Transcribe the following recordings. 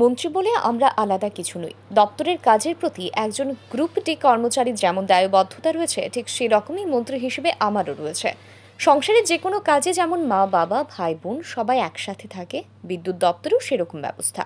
মন্ত্রী বলে আমরা আলাদা কিছু নই। দপ্তরের কাজের প্রতি একজন গ্রুপ ডি কর্মচারীর যেমন দায়বদ্ধতা রয়েছে, ঠিক সেই রকমই মন্ত্রী হিসেবে আমারও রয়েছে। সংসারের যে কোনো কাজে যেমন মা, বাবা, ভাই, বোন সবাই একসাথে থাকে, বিদ্যুৎ দপ্তরেও সেরকম ব্যবস্থা।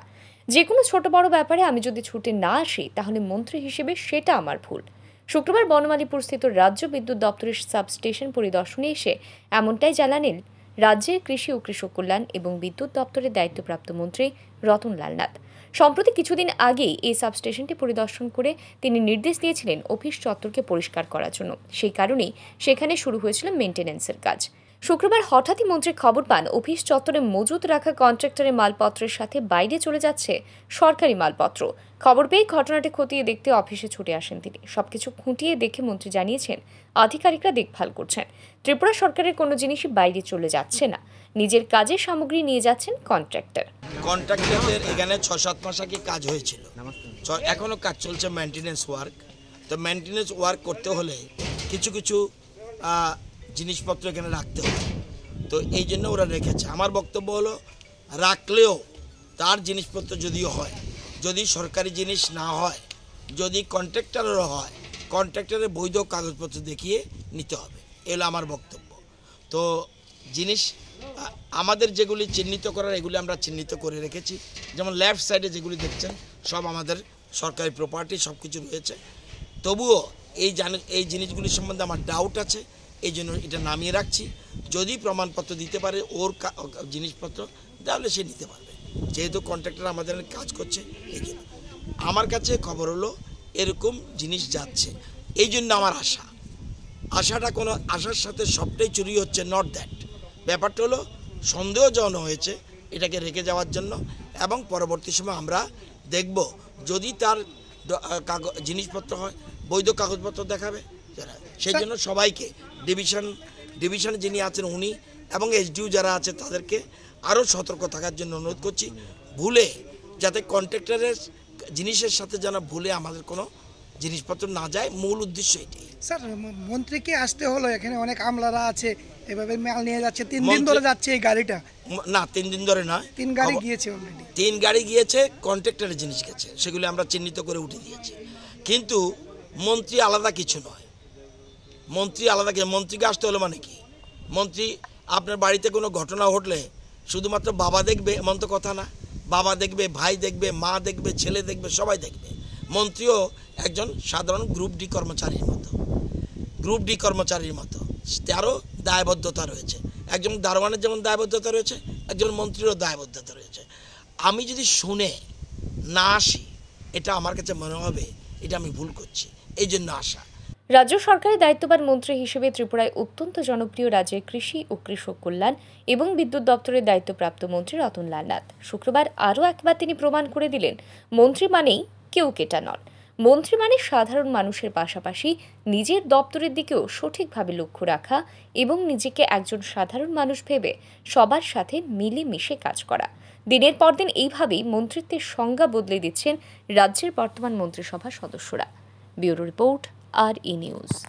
যে কোনো ছোট বড় ব্যাপারে আমি যদি ছুটে না আসি, তাহলে মন্ত্রী হিসেবে সেটা আমার ভুল। শুক্রবার বনমালীপুর স্থিত রাজ্য বিদ্যুৎ দপ্তরের সাবস্টেশন পরিদর্শনে এসে এমনটাই জানালেন রাজ্যের কৃষি ও কৃষক কল্যাণ এবং বিদ্যুৎ দপ্তরের দায়িত্বপ্রাপ্ত মন্ত্রী রতনলাল নাথ। সম্প্রতি কিছুদিন আগেই এই সাবস্টেশনটি পরিদর্শন করে তিনি নির্দেশ দিয়েছিলেন অফিস চত্বরকে পরিষ্কার করার জন্য। সেই কারণেই সেখানে শুরু হয়েছিল মেনটেন্যান্সের কাজ। শুক্রবার হঠাৎই মন্ত্রী খবর পান, অফিস চত্বরে মজুত রাখা কন্ট্রাক্টরের মালপত্রের সাথে বাইরে চলে যাচ্ছে সরকারি মালপত্র। খবর পেয়ে ঘটনাটি খতিয়ে দেখতে অফিসে ছুটে আসেন তিনি। সবকিছু খুঁটিয়ে দেখে মন্ত্রী জানিয়েছেন, আধিকারিকরা দেখভাল করছেন। ত্রিপুরা সরকারের কোনো জিনিসই বাইরে চলে যাচ্ছে না। নিজের কাজের সামগ্রী নিয়ে যাচ্ছেন কন্ট্রাক্টর। কন্ট্রাক্টরদের এখানে ছ সাত মাস আগে কাজ হয়েছিল। এখনও কাজ চলছে মেনটেনেন্স ওয়ার্ক তো মেনটেনেন্স ওয়ার্ক করতে হলে কিছু কিছু জিনিসপত্র এখানে রাখতে হবে। তো এই জন্য ওরা রেখেছে। আমার বক্তব্য হলো, রাখলেও তার জিনিসপত্র যদিও হয়, যদি সরকারি জিনিস না হয়, যদি কন্ট্রাক্টরেরও হয়, কন্ট্রাক্টরের বৈধ কাগজপত্র দেখিয়ে নিতে হবে। এগুলো আমার বক্তব্য। তো জিনিস, আমাদের যেগুলি চিহ্নিত করার, এগুলি আমরা চিহ্নিত করে রেখেছি। যেমন লেফট সাইডে যেগুলি দেখছেন, সব আমাদের সরকারি প্রপার্টি সব কিছু রয়েছে। তবুও এই জানি, এই জিনিসগুলি সম্বন্ধে আমার ডাউট আছে। এই জন্য এটা নামিয়ে রাখছি। যদি প্রমাণপত্র দিতে পারে ওর জিনিসপত্র তাহলে সে নিতে পারবে। যেহেতু কন্ট্রাক্টর আমাদের কাজ করছে এই জন্য। আমার কাছে খবর হলো এরকম জিনিস যাচ্ছে। এই জন্য আমার আশা। আশাটা কোনো আশার সাথে সবটাই চুরি হচ্ছে নট দ্যাট ব্যাপারটা হলো সন্দেহজন হয়েছে এটাকে রেখে যাওয়ার জন্য এবং পরবর্তী সময় আমরা দেখব যদি তার কাগজ জিনিসপত্র হয় বৈধ কাগজপত্র দেখাবে যারা সেই জন্য সবাইকে ডিভিশন ডিভিশন যিনি আছেন উনি এবং এসডিউ যারা আছে তাদেরকে আরও সতর্ক থাকার জন্য অনুরোধ করছি। ভুলে যাতে কন্ট্রাক্টরের জিনিসের সাথে যেন ভুলে আমাদের কোনো জিনিসপত্র না যায় মূল উদ্দেশ্য এটাই স্যার মন্ত্রীকে আসতে হলো? এখানে অনেক আমলারা আছে এভাবে মাল নিয়ে যাচ্ছে তিন দিন ধরে যাচ্ছে এই গাড়িটা। না তিন দিন ধরে নয়। তিন গাড়ি গিয়েছে অলরেডি তিন গাড়ি গিয়েছে কন্ট্রাক্টরের জিনিস গেছে সেগুলি আমরা চিহ্নিত করে উঠে দিয়েছি। কিন্তু মন্ত্রী আলাদা কিছু নয়। মন্ত্রী আলাদা কিছু মন্ত্রীকে আসতে হলো মানে কি? মন্ত্রী, আপনার বাড়িতে কোনো ঘটনা ঘটলে শুধুমাত্র বাবা দেখবে এমন তো কথা না। বাবা দেখবে, ভাই দেখবে, মা দেখবে, ছেলে দেখবে, সবাই দেখবে। মন্ত্রীও একজন সাধারণ গ্রুপ ডি কর্মচারীর মতো। গ্রুপ ডি কর্মচারীর মতো। তারও দায়বদ্ধতা রয়েছে। একজন দারোয়ানের যেমন দায়বদ্ধতা রয়েছে, একজন মন্ত্রীরও দায়বদ্ধতা রয়েছে। আমি যদি শুনে না আসি, এটা আমার কাছে মনে হবে, এটা আমি ভুল করছি। এই জন্য আসা রাজ্য সরকারের দায়িত্ববান মন্ত্রী হিসেবে ত্রিপুরায় অত্যন্ত জনপ্রিয় রাজ্যের কৃষি ও কৃষক কল্যাণ এবং বিদ্যুৎ দপ্তরের দায়িত্বপ্রাপ্ত মন্ত্রী রতনলাল নাথ। শুক্রবার আরও একবার তিনি প্রমাণ করে দিলেন, মন্ত্রী মানেই কেউ কেটা নন। মন্ত্রী মানে সাধারণ মানুষের পাশাপাশি নিজের দপ্তরের দিকেও সঠিকভাবে লক্ষ্য রাখা এবং নিজেকে একজন সাধারণ মানুষ ভেবে সবার সাথে মিলেমিশে কাজ করা। দিনের পর দিন এইভাবেই মন্ত্রিত্বের সংজ্ঞা বদলে দিচ্ছেন রাজ্যের বর্তমান মন্ত্রিসভা সদস্যরা। Bureau report are in use.